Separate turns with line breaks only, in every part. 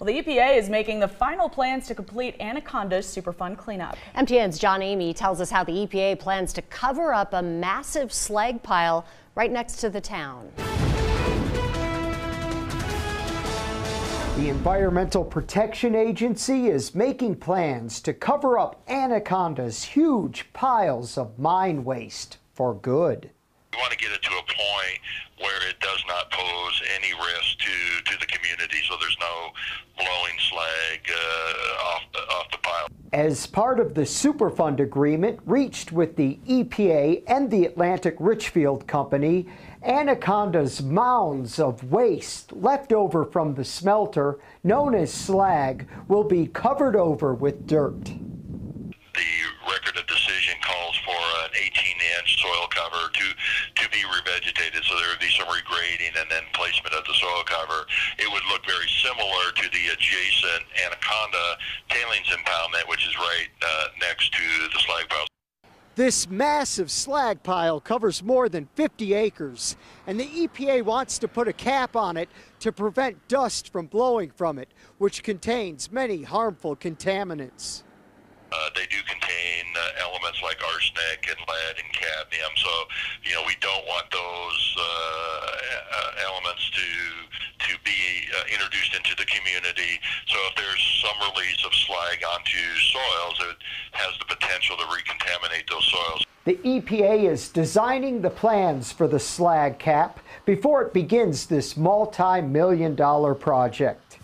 Well, the EPA is making the final plans to complete Anaconda's Superfund cleanup.
MTN's John Emeigh tells us how the EPA plans to cover up a massive slag pile right next to the town.
The Environmental Protection Agency is making plans to cover up Anaconda's huge piles of mine waste for good.
We want to get it to a point where it does not pose any risk to, to the community, so there's no blowing slag uh, off, off the pile.
As part of the Superfund agreement reached with the EPA and the Atlantic Richfield Company, Anaconda's mounds of waste left over from the smelter, known as slag, will be covered over with dirt.
The record of decision calls for an 18-inch soil cover to to be revegetated, so there would be some regrading and then placement of the soil cover. It would look very similar to the adjacent Anaconda tailings impoundment, which is right uh, next to the slag pile.
This massive slag pile covers more than 50 acres, and the EPA wants to put a cap on it to prevent dust from blowing from it, which contains many harmful contaminants.
Uh, they do contain uh, elements like arsenic and lead and cadmium, so you know we don't want those uh, uh elements to to be uh, introduced into the community. So if there's some release of slag onto soils, it has the potential to recontaminate those soils.
The EPA is designing the plans for the slag cap before it begins this multi million dollar project.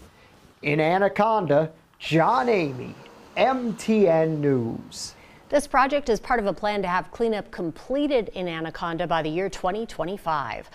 In Anaconda, John Emeigh, MTN News.
This project is part of a plan to have cleanup completed in Anaconda by the year 2025.